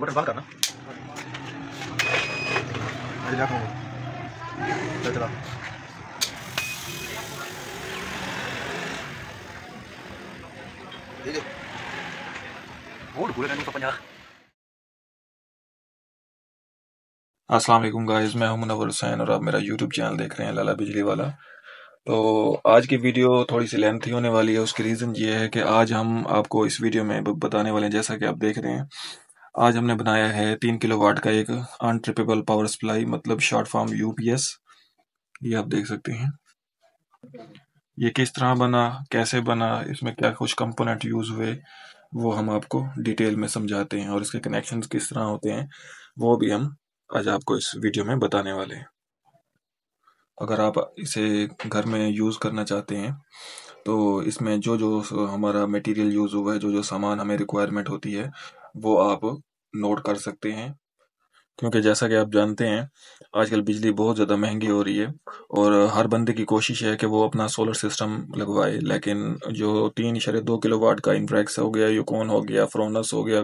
Button बंद करना। चला अस्सलाम वालेकुम मैं हूँ मुनव्वर हुसैन और आप मेरा यूट्यूब चैनल देख रहे हैं लाला बिजली वाला। तो आज की वीडियो थोड़ी सी लेंथी होने वाली है। उसकी रीज़न ये है कि आज हम आपको इस वीडियो में बताने वाले हैं, जैसा कि आप देख रहे हैं। आज हमने बनाया है तीन किलो वाट का एक अनट्रिपेबल पावर सप्लाई मतलब शॉर्ट फॉर्म यूपीएस ये आप देख सकते हैं। ये किस तरह बना, कैसे बना, इसमें क्या कुछ कंपोनेंट यूज़ हुए, वो हम आपको डिटेल में समझाते हैं और इसके कनेक्शन किस तरह होते हैं, वो भी हम आज आपको इस वीडियो में बताने वाले हैं। अगर आप इसे घर में यूज़ करना चाहते हैं तो इसमें जो जो हमारा मटेरियल यूज़ हुआ है जो जो सामान हमें रिक्वायरमेंट होती है वो आप नोट कर सकते हैं। क्योंकि जैसा कि आप जानते हैं, आजकल बिजली बहुत ज़्यादा महँगी हो रही है और हर बंदे की कोशिश है कि वो अपना सोलर सिस्टम लगवाए। लेकिन जो तीन इशारे दो किलो वाट का इन्फ्रैक्स हो गया यूकोन हो गया? फ्रोनस हो गया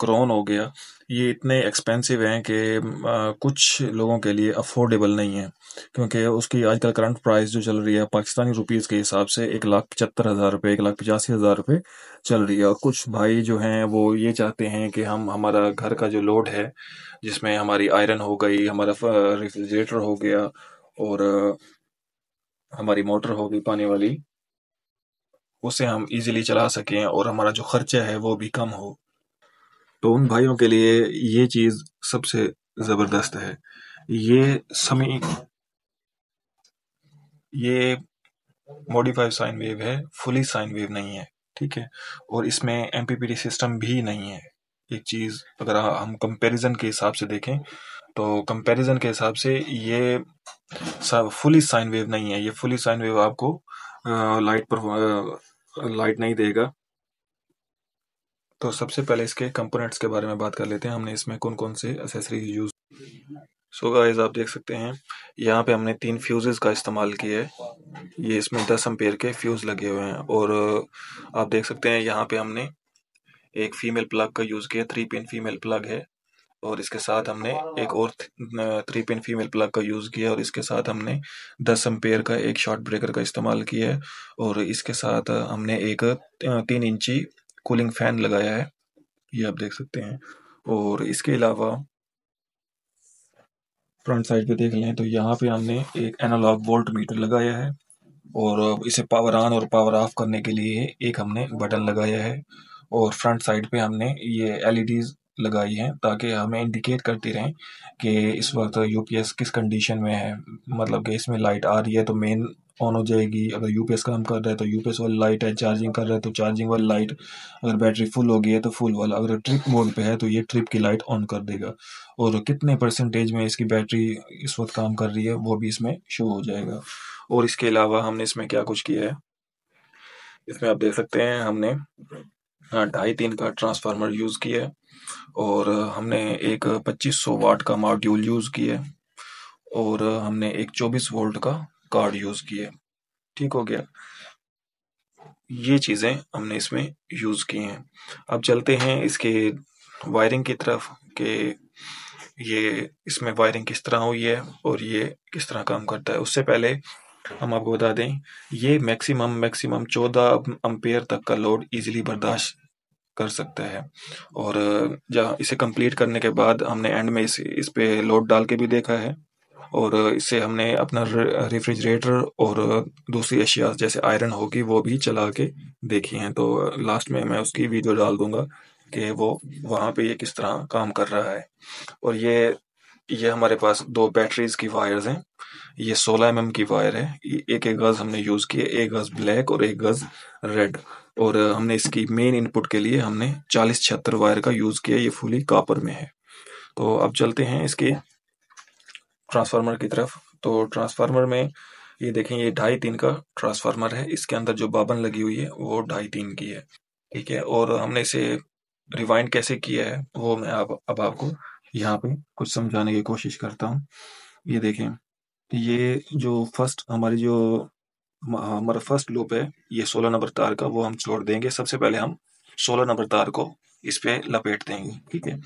क्रोन हो गया। ये इतने एक्सपेंसिव हैं कि कुछ लोगों के लिए अफोर्डेबल नहीं है। क्योंकि उसकी आजकल करंट प्राइस जो चल रही है, पाकिस्तानी रुपीज़ के हिसाब से एक लाख पचहत्तर हज़ार रुपये एक लाख पचासी हज़ार रुपये चल रही है। और कुछ भाई जो हैं, वो ये चाहते हैं कि हम, हमारा घर का जो लोड है, जिसमें हमारी आयरन हो गई, हमारा रेफ्रिजरेटर हो गया और हमारी मोटर हो गई पानी वाली, उसे हम इजीली चला सकें और हमारा जो खर्चा है, वो भी कम हो। तो उन भाइयों के लिए ये चीज़ सबसे ज़बरदस्त है। ये समी, ये मॉडिफाइड साइन वेव है फुली साइन वेव नहीं है, ठीक है? और इसमें एमपीपीटी सिस्टम भी नहीं है। एक चीज़ अगर हम कंपैरिजन के हिसाब से देखें तो कंपैरिजन के हिसाब से ये फुली साइन वेव नहीं है। ये फुली साइन वेव आपको लाइट पर लाइट नहीं देगा। तो सबसे पहले इसके कंपोनेंट्स के बारे में बात कर लेते हैं। हमने इसमें कौन कौन से एसेसरीज यूज़ सो गाइस आप देख सकते हैं, यहाँ पे हमने तीन फ्यूजेस का इस्तेमाल किया है। ये इसमें दस अम्पेयर के फ्यूज लगे हुए हैं और आप देख सकते हैं, यहाँ पे हमने एक फीमेल प्लग का यूज़ किया थ्री पिन फीमेल प्लग है। और इसके साथ हमने एक और थ्री पिन फीमेल प्लग का यूज़ किया और इसके साथ हमने 10 एम्पेयर का एक शॉर्ट ब्रेकर का इस्तेमाल किया है। और इसके साथ हमने एक तीन इंची कूलिंग फ़ैन लगाया है, ये आप देख सकते हैं। और इसके अलावा फ्रंट साइड पे देख लें तो यहाँ पे हमने एक एनालॉग वोल्ट मीटर लगाया है और इसे पावर ऑन और पावर ऑफ़ करने के लिए एक हमने बटन लगाया है। और फ्रंट साइड पे हमने ये एलईडीज लगाई हैं ताकि हमें इंडिकेट करती रहें कि इस वक्त यूपीएस किस कंडीशन में है। मतलब कि इसमें लाइट आ रही है तो मेन ऑन हो जाएगी। अगर यूपीएस काम कर रहा है तो यूपीएस वाली लाइट है चार्जिंग कर रहा है तो चार्जिंग वाली लाइट अगर बैटरी फुल हो गई है तो फुल वाला। अगर ट्रिप मोड पे है तो ये ट्रिप की लाइट ऑन कर देगा। और कितने परसेंटेज में इसकी बैटरी इस वक्त काम कर रही है वो भी इसमें शो हो जाएगा। और इसके अलावा हमने इसमें क्या कुछ किया है? इसमें आप देख सकते हैं हमने हाँ, ढाई तीन का ट्रांसफार्मर यूज़ किया है। और हमने एक 2500 वाट का मॉड्यूल यूज़ किया है। और हमने एक 24 वोल्ट का कार्ड यूज़ किए। ठीक हो गया। ये चीज़ें हमने इसमें यूज़ की हैं। अब चलते हैं इसके वायरिंग की तरफ़ कि ये इसमें वायरिंग किस तरह हुई है और ये किस तरह काम करता है। उससे पहले हम आपको बता दें, ये मैक्सिमम मैक्सिमम चौदह अम्पेयर तक का लोड इजीली बर्दाश्त कर सकता है। और, जहाँ इसे कंप्लीट करने के बाद हमने एंड में इस इस पे लोड डाल के भी देखा है। और इससे हमने अपना रेफ्रिजरेटर और दूसरी अशिया जैसे आयरन होगी, वो भी चला के देखी हैं। तो लास्ट में मैं उसकी वीडियो डाल दूँगा कि वो वहाँ पे ये किस तरह काम कर रहा है। और ये ये हमारे पास दो बैटरीज की वायर्स हैं। ये 16 एम mm की वायर है। एक एक गज हमने यूज़ किए एक गज ब्लैक और एक गज रेड और हमने इसकी मेन इनपुट के लिए हमने चालीस छिहत्तर वायर का यूज़ किया, ये फुली कापर में है। तो अब चलते हैं इसके ट्रांसफार्मर की तरफ़। तो ट्रांसफार्मर में ये देखें, ये ढाई तीन का ट्रांसफार्मर है। इसके अंदर जो बाबन लगी हुई है, वो ढाई तीन की है। ठीक है? और हमने इसे रिवाइंड कैसे किया है, वो मैं आप अब आपको यहाँ पे कुछ समझाने की कोशिश करता हूँ। ये देखें, ये जो फ़र्स्ट हमारी जो, हमारा फ़र्स्ट लूप है, ये सोलह नंबर तार का, वो हम छोड़ देंगे। सबसे पहले हम सोलह नंबर तार को इस पे लपेट देंगे। ठीक है?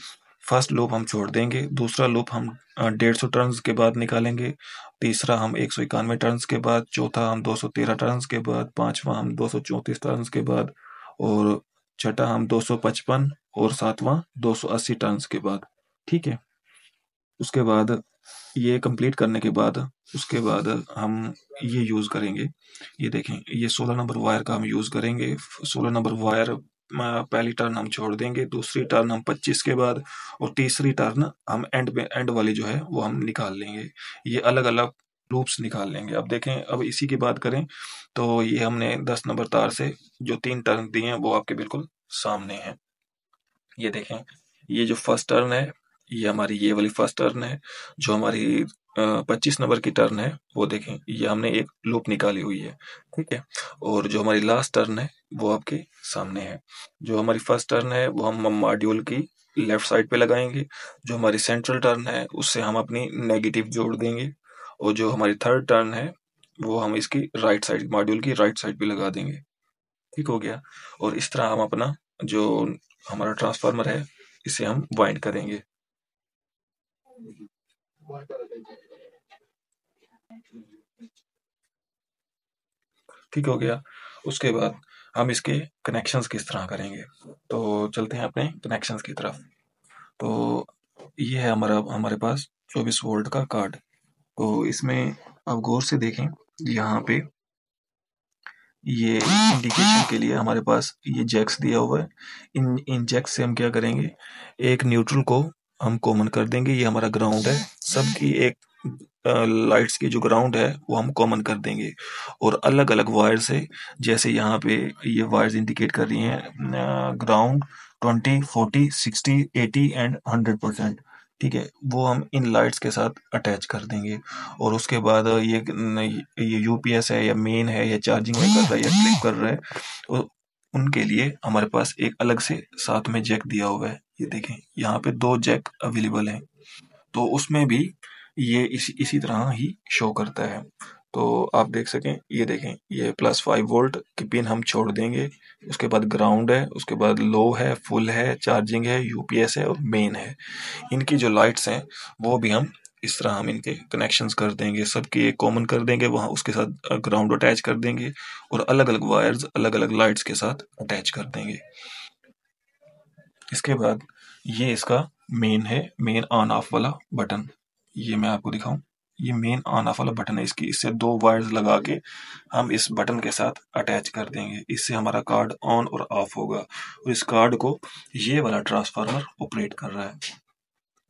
फ़र्स्ट लूप हम छोड़ देंगे, दूसरा लूप हम डेढ़ सौ टर्न के बाद निकालेंगे, तीसरा हम एक सौ इक्यानवे टर्न के बाद, चौथा हम दो सौ तेरह टर्न के बाद, पांचवा हम दो सौ चौंतीस टर्न्स के बाद, और छठा हम दो सौ पचपन और सातवां दो सौ अस्सी टर्न के बाद, ठीक है? उसके बाद, ये कंप्लीट करने के बाद, उसके बाद हम ये यूज़ करेंगे, ये देखें, ये सोलह नंबर वायर का हम यूज़ करेंगे, सोलह नंबर वायर पहली टर्न हम छोड़ देंगे, दूसरी टर्न हम पच्चीस के बाद और तीसरी टर्न हम एंड में एंड वाली जो है वो हम निकाल लेंगे। ये अलग अलग लूप्स निकाल लेंगे। अब देखें, अब इसी की बात करें तो ये हमने दस नंबर तार से जो तीन टर्न दिए हैं, वो आपके बिल्कुल सामने हैं। ये देखें, ये जो फ़र्स्ट टर्न है, ये हमारी, ये वाली फ़र्स्ट टर्न है, जो हमारी पच्चीस नंबर की टर्न है, वो देखें, ये हमने एक लूप निकाली हुई है, ठीक है? और जो हमारी लास्ट टर्न है, वो आपके सामने है। जो हमारी फ़र्स्ट टर्न है, वो हम मॉड्यूल की लेफ़्ट साइड पे लगाएँगे, जो हमारी सेंट्रल टर्न है, उससे हम अपनी नेगेटिव जोड़ देंगे, और जो हमारी थर्ड टर्न है, वो हम इसकी राइट साइड मॉड्यूल की राइट साइड पे लगा देंगे, ठीक हो गया? और इस तरह हम अपना जो हमारा ट्रांसफार्मर है, इसे हम वाइंड करेंगे। ठीक हो गया। उसके बाद हम इसके कनेक्शंस किस तरह करेंगे? तो चलते हैं अपने कनेक्शंस की तरफ़। तो ये है हमारा, हमारे पास 24 वोल्ट का कार्ड तो इसमें आप गौर से देखें, यहाँ पे ये इंडिकेशन के लिए हमारे पास ये जैक्स दिया हुआ है। इन इन जैक्स से हम क्या करेंगे? एक न्यूट्रल को हम कॉमन कर देंगे, ये हमारा ग्राउंड है। सबकी एक लाइट्स की जो ग्राउंड है, वो हम कॉमन कर देंगे। और अलग अलग वायर से जैसे यहाँ पे ये वायर्स इंडिकेट कर रही हैं ground twenty forty sixty eighty and hundred percent ठीक है? वो हम इन लाइट्स के साथ अटैच कर देंगे। और उसके बाद ये ये यूपीएस है, या मेन है, या चार्जिंग में कर रहा है, या फ्लिप कर रहा है तो उनके लिए हमारे पास एक अलग से साथ में जैक दिया हुआ है। ये देखें, यहाँ पे दो जैक अवेलेबल हैं। तो उसमें भी ये इसी इसी तरह ही शो करता है। तो आप देख सकें, ये देखें, ये प्लस फाइव वोल्ट की पिन हम छोड़ देंगे। उसके बाद ग्राउंड है, उसके बाद लो है फुल है चार्जिंग है यूपीएस है और मेन है। इनकी जो लाइट्स हैं, वो भी हम इस तरह हम इनके कनेक्शंस कर देंगे। सबकी एक कॉमन कर देंगे, वहाँ उसके साथ ग्राउंड अटैच कर देंगे और अलग अलग वायर्स अलग अलग लाइट्स के साथ अटैच कर देंगे। इसके बाद ये इसका मेन है मेन ऑन ऑफ़ वाला बटन ये मैं आपको दिखाऊँ। ये मेन ऑन ऑफ़ वाला बटन है इसकी। इससे दो वायर्स लगा के हम इस बटन के साथ अटैच कर देंगे। इससे हमारा कार्ड ऑन और ऑफ़ होगा। और इस कार्ड को ये वाला ट्रांसफार्मर ऑपरेट कर रहा है।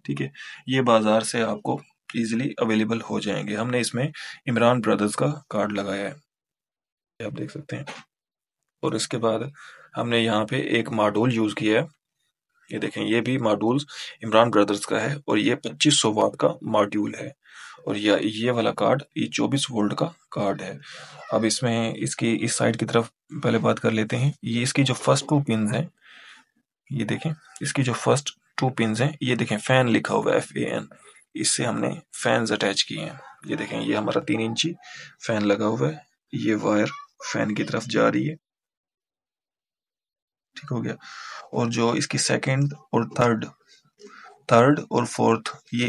ठीक है? ये बाज़ार से आपको इजीली अवेलेबल हो जाएँगे। हमने इसमें इमरान ब्रदर्स का कार्ड लगाया है। आप देख सकते हैं। और इसके बाद हमने यहाँ पे एक मॉड्यूल यूज़ किया है। ये देखें, ये भी मॉड्यूल्स इमरान ब्रदर्स का है और ये 2500 वाट का मॉड्यूल है और ये ये वाला कार्ड ये 24 वोल्ट का कार्ड है। अब इसमें इसकी, इस साइड की तरफ़ पहले बात कर लेते हैं। ये इसकी जो फ़र्स्ट टू पिन हैं, ये देखें, इसकी जो फ़र्स्ट टू पिन हैं, ये देखें फ़ैन लिखा हुआ है एफ़ ए एन इससे हमने फैंस अटैच किए हैं। ये देखें, ये हमारा तीन इंची फ़ैन लगा हुआ है। ये वायर फ़ैन की तरफ़ जा रही है। ठीक हो गया। और जो इसकी सेकंड और थर्ड थर्ड और फोर्थ ये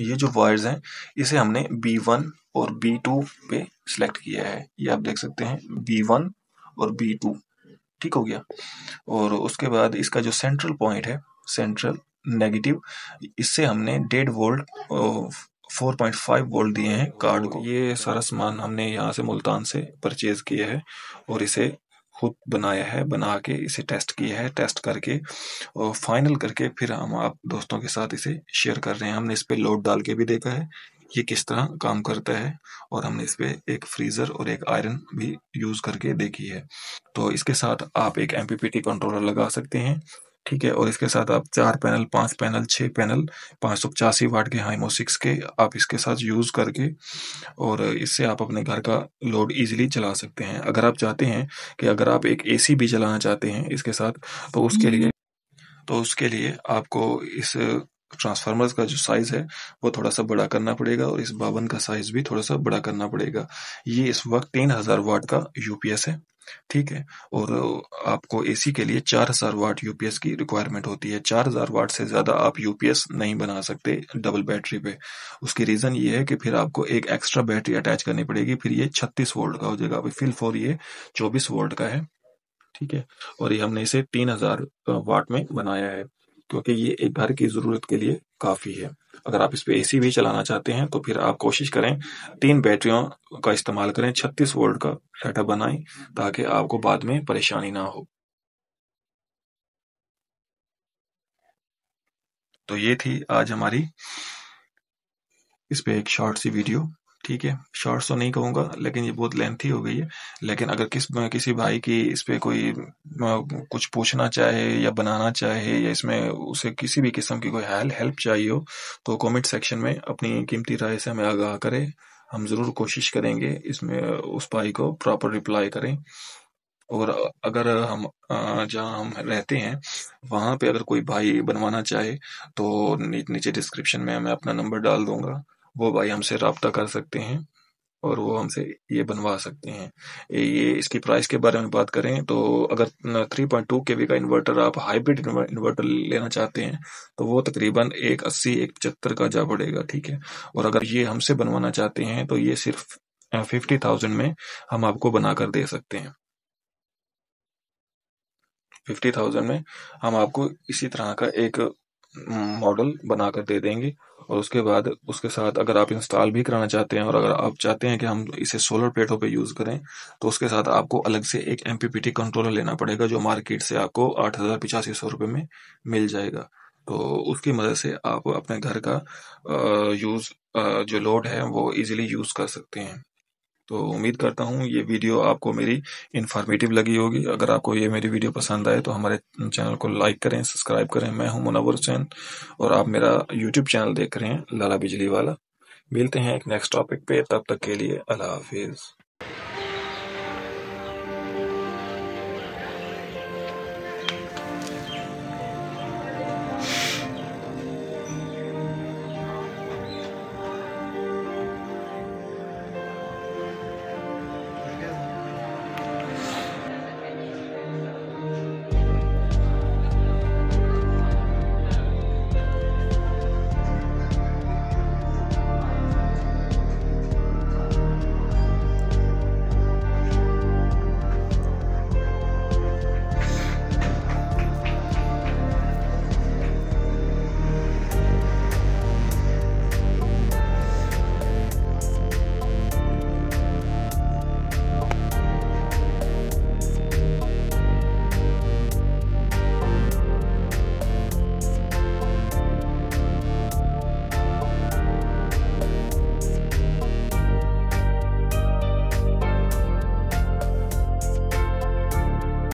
ये जो वायर्स हैं, इसे हमने बी वन और बी टू पे सिलेक्ट किया है। ये आप देख सकते हैं बी वन और बी टू ठीक हो गया। और उसके बाद इसका जो सेंट्रल पॉइंट है सेंट्रल नेगेटिव इससे हमने डेढ़ volt four point five volt दिए हैं कार्ड को। ये सारा सामान हमने यहाँ से मुल्तान से परचेज किया है और इसे खुद बनाया है, बना के इसे टेस्ट किया है टेस्ट करके और फाइनल करके फिर हम आप दोस्तों के साथ इसे शेयर कर रहे हैं। हमने इस पर लोड डाल के भी देखा है ये किस तरह काम करता है और हमने इस पर एक फ्रीज़र और एक आयरन भी यूज़ करके देखी है। तो इसके साथ आप एक एमपीपीटी कंट्रोलर लगा सकते हैं। ठीक है और इसके साथ आप चार पैनल पाँच पैनल छः पैनल पाँच सौ पचासी वाट के हाइमो सिक्स के आप इसके साथ यूज़ करके और इससे आप अपने घर का लोड इजीली चला सकते हैं। अगर आप चाहते हैं कि अगर आप एक एसी भी चलाना चाहते हैं इसके साथ तो उसके लिए तो उसके लिए आपको इस ट्रांसफार्मर का जो साइज़ है, वो थोड़ा सा बड़ा करना पड़ेगा और इस बावन का साइज़ भी थोड़ा सा बड़ा करना पड़ेगा। ये इस वक्त तीन हज़ार वाट का यूपीएस है, ठीक है? और आपको एसी के लिए चार हज़ार वाट यूपीएस की रिक्वायरमेंट होती है। चार हज़ार वाट से ज़्यादा आप यूपीएस नहीं बना सकते डबल बैटरी पे। उसकी रीजन ये है कि फिर आपको एक एक्स्ट्रा बैटरी अटैच करनी पड़ेगी। फिर ये छत्तीस वोल्ट का हो जाएगा। अभी फिल फॉर ये चौबीस वोल्ट का है, ठीक है? और ये हमने इसे तीन हज़ार वाट में बनाया है। क्योंकि ये एक घर की ज़रूरत के लिए काफ़ी है। अगर आप इस पे एसी भी चलाना चाहते हैं तो फिर आप कोशिश करें तीन बैटरियों का इस्तेमाल करें 36 वोल्ट का सेटअप बनाएँ, ताकि आपको बाद में परेशानी ना हो। तो ये थी आज हमारी इस पे एक शॉर्ट सी वीडियो। ठीक है शॉर्ट्स तो नहीं कहूँगा, लेकिन ये बहुत लेंथी हो गई है। लेकिन अगर किस किसी भाई की इस पे कोई कुछ पूछना चाहे या बनाना चाहे या इसमें उसे किसी भी किस्म की कोई हेल्प हेल्प चाहिए हो तो कमेंट सेक्शन में अपनी कीमती राय से हमें आगाह करें। हम ज़रूर कोशिश करेंगे इसमें, उस भाई को प्रॉपर रिप्लाई करें। और अगर हम जहाँ हम रहते हैं, वहाँ पे अगर कोई भाई बनवाना चाहे तो नीचे डिस्क्रिप्शन में मैं अपना नंबर डाल दूँगा। वो भाई हमसे रब्ता कर सकते हैं और वो हमसे ये बनवा सकते हैं। ये इसकी प्राइस के बारे में बात करें तो अगर 3.2 पॉइंट का इन्वर्टर आप हाइब्रिड इन्वर्टर लेना चाहते हैं तो वो तकरीबन एक अस्सी, एक पचहत्तर का जा पड़ेगा, ठीक है? और अगर ये हमसे बनवाना चाहते हैं तो ये सिर्फ़ फिफ्टी थाउज़ेंड में हम आपको बना कर दे सकते हैं। फिफ्टी थाउज़ेंड में हम आपको इसी तरह का एक मॉडल बनाकर दे देंगे। और उसके बाद उसके साथ अगर आप इंस्टॉल भी कराना चाहते हैं और अगर आप चाहते हैं कि हम इसे सोलर प्लेटों पे यूज़ करें तो उसके साथ आपको अलग से एक एमपीपीटी कंट्रोलर लेना पड़ेगा जो मार्केट से आपको आठ हज़ार पिचासी सौ रुपये में मिल जाएगा। तो उसकी मदद से आप अपने घर का यूज़ जो लोड है वो इजीली यूज़ कर सकते हैं। तो उम्मीद करता हूँ ये वीडियो आपको मेरी इन्फॉर्मेटिव लगी होगी। अगर आपको ये मेरी वीडियो पसंद आए तो हमारे चैनल को लाइक करें सब्सक्राइब करें। मैं हूँ मुनावर हुसैन और आप मेरा यूट्यूब चैनल देख रहे हैं लाला बिजली वाला मिलते हैं एक नेक्स्ट टॉपिक पे, तब तक के लिए अल्लाह हाफिज़।